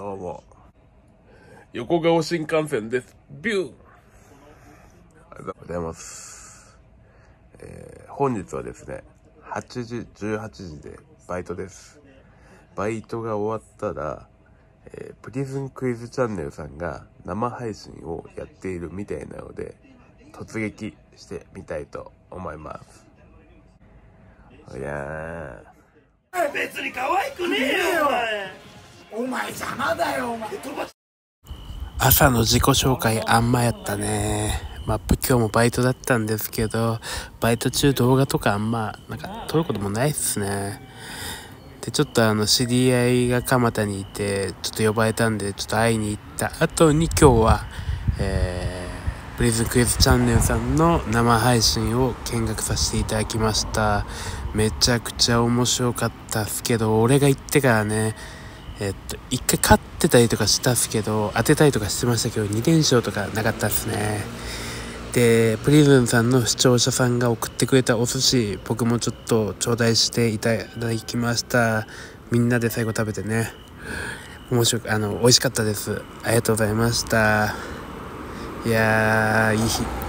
どうも。横顔新幹線です。ビューありがとうございます。えー本日はですね、8時、18時でバイトです。バイトが終わったら、えープリズンクイズチャンネルさんが生配信をやっているみたいなので、突撃してみたいと思います。いやー。別に可愛くねえよお前邪魔だよお前朝の自己紹介あんまやったね。マップ今日もバイトだったんですけど、バイト中動画とかあんま、なんか撮ることもないっすね。で、ちょっとあの、知り合いが蒲田にいて、ちょっと呼ばれたんで、ちょっと会いに行った後に今日は、えー、プリズンクイズチャンネルさんの生配信を見学させていただきました。めちゃくちゃ面白かったっすけど、俺が行ってからね、えっと、一回勝ってたりとかしたっすけど、当てたりとかしてましたけど、2連勝とかなかったっすね。で、プリズンさんの視聴者さんが送ってくれたお寿司、僕もちょっと頂戴していただきました。みんなで最後食べてね。面白く、あの、美味しかったです。ありがとうございました。いやー、いい日。